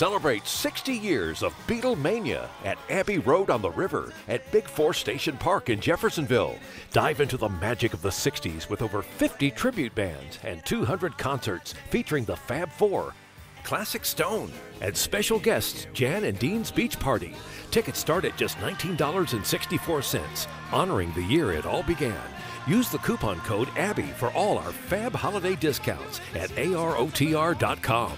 Celebrate 60 years of Beatlemania at Abbey Road on the River at Big Four Station Park in Jeffersonville. Dive into the magic of the 60s with over 50 tribute bands and 200 concerts featuring the Fab Four, Classic Stone, and special guests Jan and Dean's Beach Party. Tickets start at just $19.64, honoring the year it all began. Use the coupon code ABBEY for all our fab holiday discounts at AROTR.com.